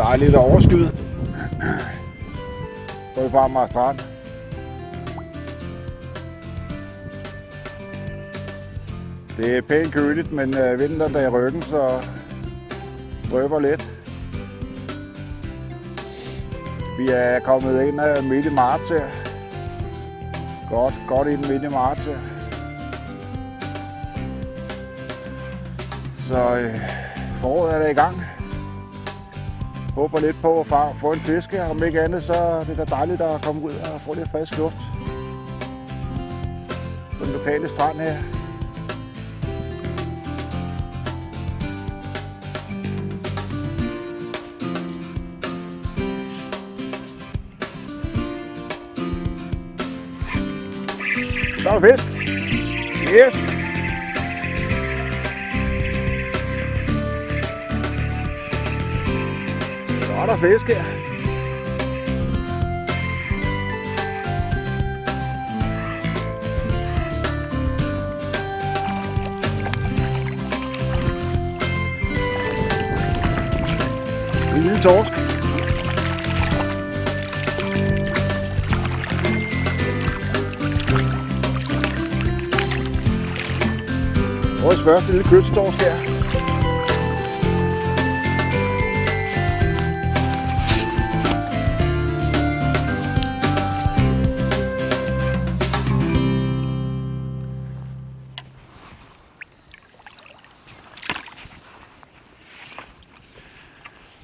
Dejligt at overskyde. På i Strand. Det er pænt køligt, men vinteren vinden der i ryggen, så røber lidt. Vi er kommet ind øh, midt i marts her. Godt, godt ind midt i marts her. Så øh, foråret er der i gang. Håber lidt på at få- få en fiske. Om ikke andet, så er det da dejligt at komme ud og få lidt frisk luft. På den lokale strand her. Der er fisk. Yes. Så er der fisk her. En lille torsk. Vores første lille kysttorsk her.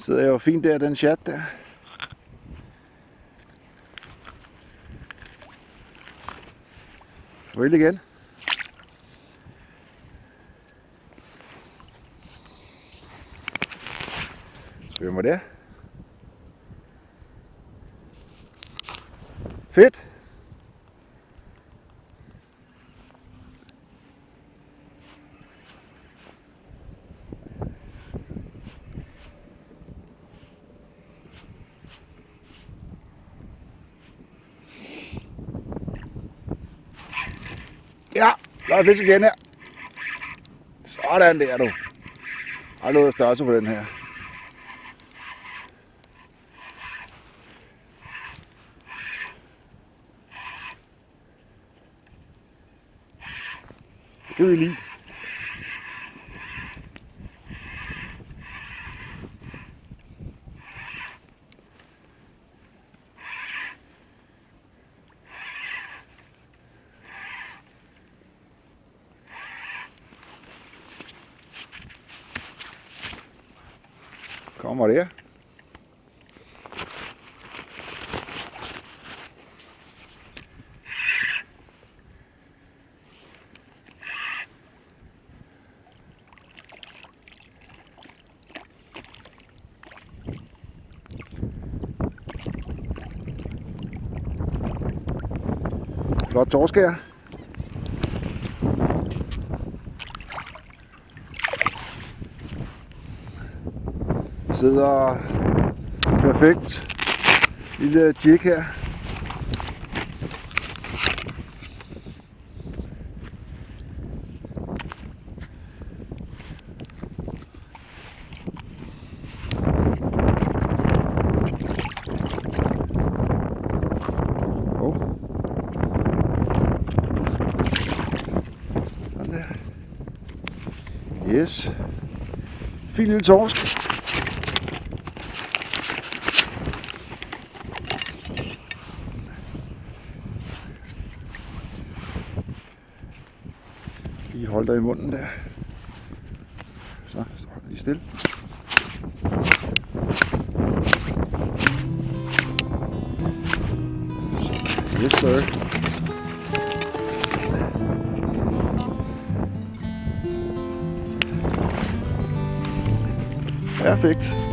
Sidder jo fint der, den chat der. Vil igen. Svømmer der. Fedt. Ja, der er fisk igen her. Sådan der, du. Der er noget størrelse på den her. Det kan vi lide. Vamos ali. Flot torskær. Sidder perfekt. Lille jig her. Der. Yes. Fin lille torsk. Lige holde dig i munden der. Så, så hold lige stille. Yes, sir. Perfekt.